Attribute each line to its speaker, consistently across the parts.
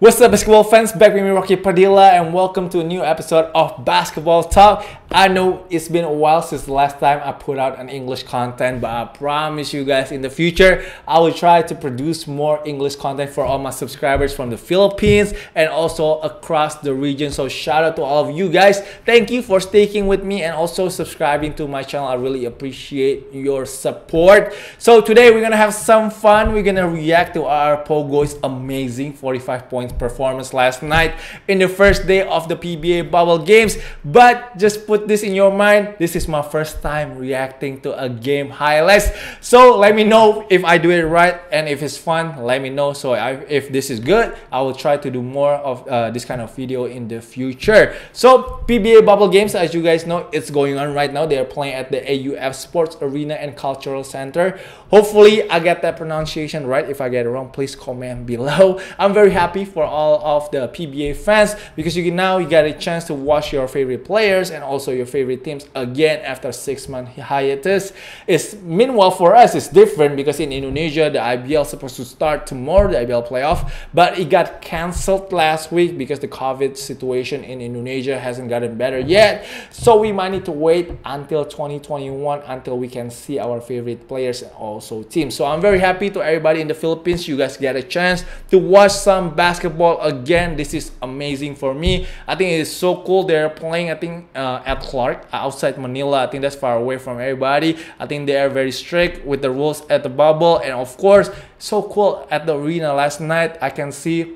Speaker 1: What's up, basketball fans? Back with me, Rocky Padila, and welcome to a new episode of Basketball Talk. I know it's been a while since the last time I put out an English content, but I promise you guys in the future, I will try to produce more English content for all my subscribers from the Philippines and also across the region. So, shout out to all of you guys. Thank you for sticking with me and also subscribing to my channel. I really appreciate your support. So, today we're gonna have some fun. We're gonna react to our Pogoy's amazing 45 points performance last night in the first day of the PBA bubble games. But just put this in your mind, this is my first time reacting to a game highlights. So let me know if I do it right and if it's fun, let me know. So I, if this is good, I will try to do more of uh, this kind of video in the future. So PBA bubble games, as you guys know, it's going on right now. They are playing at the AUF Sports Arena and Cultural Center. Hopefully I get that pronunciation right. If I get it wrong, please comment below. I'm very happy for all of the PBA fans because you can now you get a chance to watch your favorite players and also your favorite teams again after six month hiatus. It's meanwhile for us it's different because in Indonesia the IBL is supposed to start tomorrow the IBL playoff, but it got cancelled last week because the COVID situation in Indonesia hasn't gotten better yet. So we might need to wait until 2021 until we can see our favorite players and also teams. So I'm very happy to everybody in the Philippines. You guys get a chance to watch some basketball basketball again this is amazing for me i think it is so cool they're playing i think uh, at clark outside manila i think that's far away from everybody i think they are very strict with the rules at the bubble and of course so cool at the arena last night i can see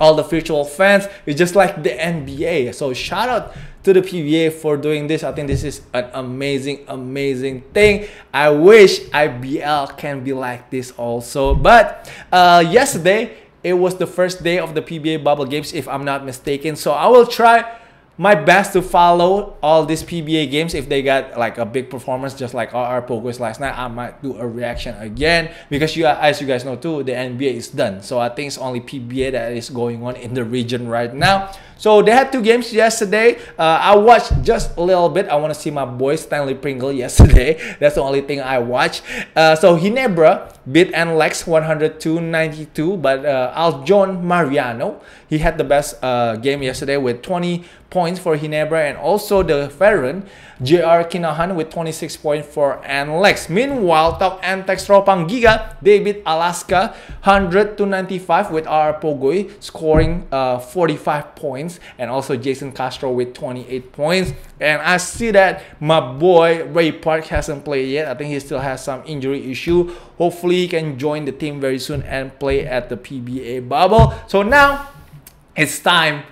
Speaker 1: all the virtual fans it's just like the nba so shout out to the PBA for doing this. I think this is an amazing, amazing thing. I wish IBL can be like this also. But uh, yesterday, it was the first day of the PBA bubble games, if I'm not mistaken. So I will try my best to follow all these PBA games. If they got like a big performance, just like RR Pogoy's last night, I might do a reaction again because you, as you guys know too, the NBA is done. So I think it's only PBA that is going on in the region right now. So they had two games yesterday. Uh, I watched just a little bit. I want to see my boy Stanley Pringle yesterday. That's the only thing I watched. Uh, so Ginebra beat NLEX 102-92, but uh, Aljon Mariano, he had the best uh, game yesterday with 20 points for Ginebra and also the veteran JR Quiñahan with 26 points for NLEX. Meanwhile, Talk 'N Text Tropang Giga, they beat Alaska 100 to 95 with R Pogoy scoring uh, 45 points and also Jason Castro with 28 points. And I see that my boy Ray Parks hasn't played yet. I think he still has some injury issue. Hopefully he can join the team very soon and play at the PBA bubble. So now it's time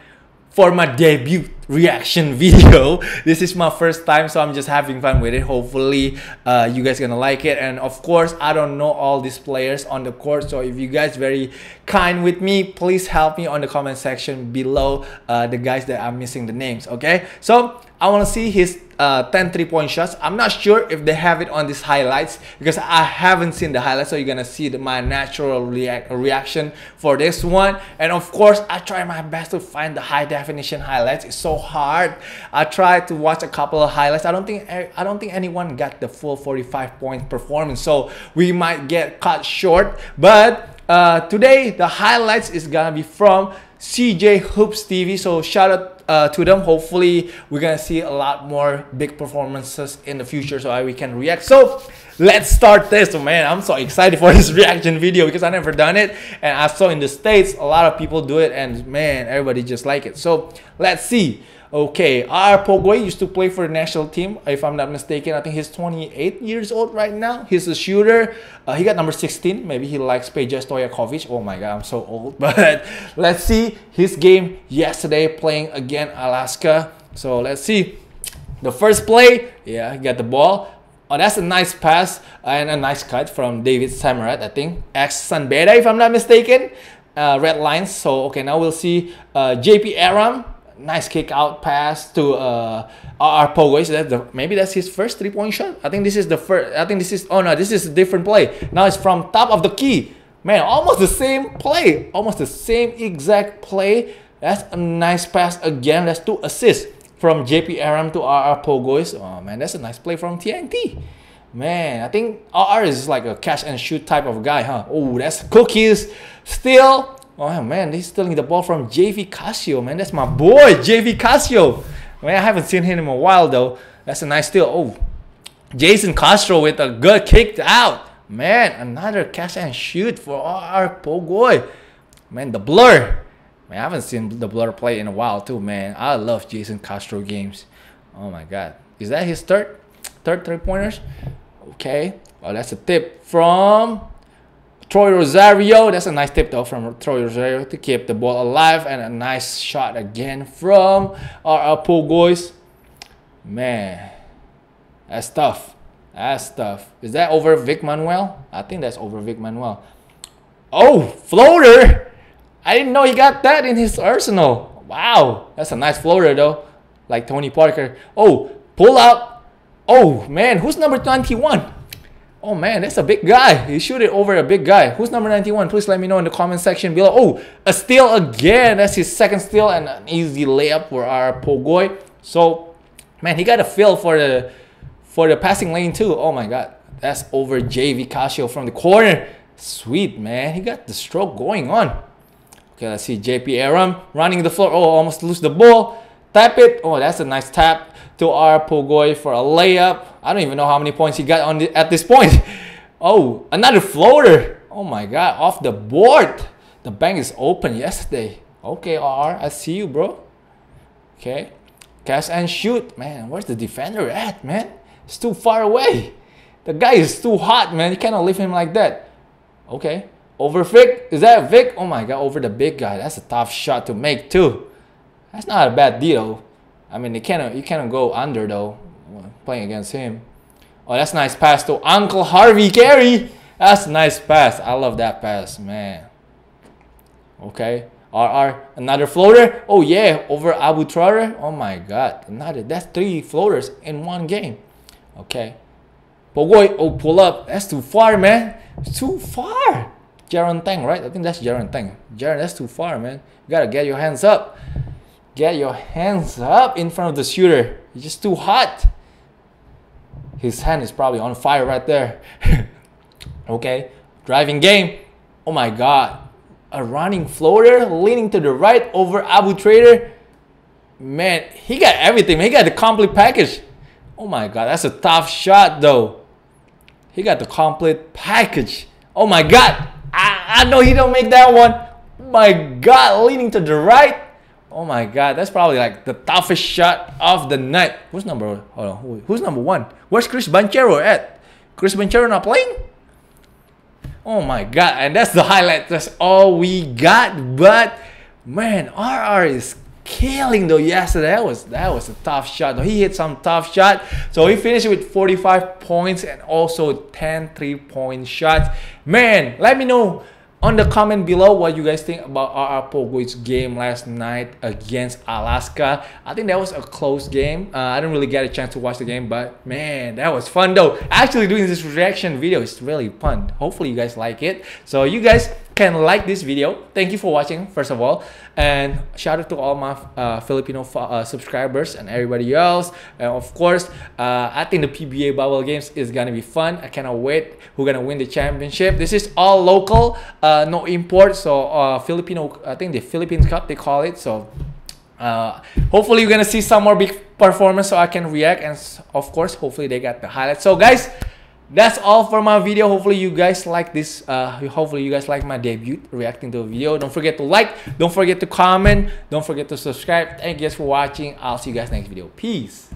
Speaker 1: for my debut reaction video this is my first time so i'm just having fun with it hopefully uh, you guys gonna like it and of course i don't know all these players on the court so if you guys very kind with me please help me on the comment section below uh, the guys that i'm missing the names okay so I want to see his uh, 10 three-point shots. I'm not sure if they have it on these highlights because I haven't seen the highlights. So you're to see the, my natural react reaction for this one. And of course, I try my best to find the high definition highlights. It's so hard. I tried to watch a couple of highlights. I don't think I don't think anyone got the full 45 point performance. So we might get cut short. But uh, today the highlights is gonna be from CJ Hoops TV. So shout out uh, to them. Hopefully we're gonna see a lot more big performances in the future so we can react. So let's start this. Oh, man, I'm so excited for this reaction video because I never done it and I saw in the States a lot of people do it and man, everybody just like it. So let's see. Okay, R. Pogoy used to play for the national team, if I'm not mistaken. I think he's 28 years old right now. He's a shooter. Uh, he got number 16. Maybe he likes Peja Stojakovic. Oh my god, I'm so old. But let's see his game yesterday playing again Alaska. So let's see. The first play, yeah, he got the ball. Oh, that's a nice pass and a nice cut from David Semerad, I think. Ex San Beda, if I'm not mistaken. Uh, Red Lions. So, okay, now we'll see uh, JP Erram nice kick out pass to uh, our Pogoy. So that's the, maybe that's his first three point shot. I think this is the first. I think this is. Oh no, this is a different play. Now it's from top of the key. Man, almost the same play. Almost the same exact play. That's a nice pass again. That's two assists from JP Erram to RR Pogoys. Oh man, that's a nice play from TNT. Man, I think RR is like a catch and shoot type of guy, huh? Oh, that's cookies. Still Oh man, he's stealing the ball from JV Casio, man. That's my boy, JV Casio. Man, I haven't seen him in a while though. That's a nice steal. Oh, Jason Castro with a good kick out. Man, another catch and shoot for our Pogoy. Man, the blur. Man, I haven't seen the blur play in a while too, man. I love Jason Castro games. Oh my god. Is that his third? Third three pointers? Okay. Oh, that's a tip from Troy Rosario. That's a nice tip though from Troy Rosario to keep the ball alive and a nice shot again from our, our Pogoys. Man, that's tough. That's tough. Is that over Vic Manuel? I think that's over Vic Manuel. Oh, floater! I didn't know he got that in his arsenal. Wow, that's a nice floater though. Like Tony Parker. Oh, pull up. Oh man, who's number 21? Oh man, that's a big guy. He shoot it over a big guy. Who's number 91? Please let me know in the comment section below. Oh, a steal again. That's his second steal and an easy layup for our Pogoy. So, man, he got a feel for the for the passing lane too. Oh my god. That's over JV Casio from the corner. Sweet, man. He got the stroke going on. Okay, let's see. JP Erram running the floor. Oh, almost lose the ball. Tap it. Oh, that's a nice tap to our Pogoy for a layup. I don't even know how many points he got on the, at this point. Oh, another floater. Oh my god, off the board. The bank is open yesterday. Okay, RR, I see you, bro. Okay. Catch and shoot. Man, where's the defender at, man? It's too far away. The guy is too hot, man. You cannot leave him like that. Okay. Over Vic. Is that Vic? Oh my god, over the big guy. That's a tough shot to make too. That's not a bad deal. I mean, you cannot you cannot go under though playing against him. Oh, that's nice pass to Uncle Harvey Carey. That's a nice pass. I love that pass, man. Okay. RR, another floater. Oh yeah, over Abu Tratter. Oh my god, another. That's three floaters in one game. Okay. Pogoy, oh pull up. That's too far, man. It's too far. Jeron Teng, right? I think that's Jeron Teng. Jeron, that's too far, man. You gotta get your hands up. Get your hands up in front of the shooter. It's just too hot. His hand is probably on fire right there. okay, driving game. Oh my god. A running floater leaning to the right over Abu Tratter. Man, he got everything. He got the complete package. Oh my god, that's a tough shot though. He got the complete package. Oh my god. I, I know he don't make that one. My god, leaning to the right. Oh my god, that's probably like the toughest shot of the night. Who's number hold on, who's number one? Where's Chris Banchero at? Chris Banchero not playing? Oh my god, and that's the highlight. That's all we got. But man, RR is killing though yesterday. That was that was a tough shot. He hit some tough shot. So he finished with 45 points and also 10 three-point shots. Man, let me know on the comment below what you guys think about RR Pogoy's game last night against Alaska. I think that was a close game. Uh, I didn't really get a chance to watch the game, but man, that was fun though. Actually doing this reaction video is really fun. Hopefully you guys like it. So you guys can like this video. Thank you for watching, first of all. And shout out to all my uh, Filipino uh, subscribers and everybody else. And of course, uh, I think the PBA Bubble Games is gonna be fun. I cannot wait. Who's gonna win the championship? This is all local, uh, no import. So uh, Filipino, I think the Philippines Cup they call it. So uh, hopefully you're gonna see some more big performance so I can react. And of course, hopefully they got the highlights. So guys that's all for my video. Hopefully you guys like this uh hopefully you guys like my debut reacting to a video. Don't forget to like don't forget to comment don't forget to subscribe. Thank you guys for watching. I'll see you guys next video. Peace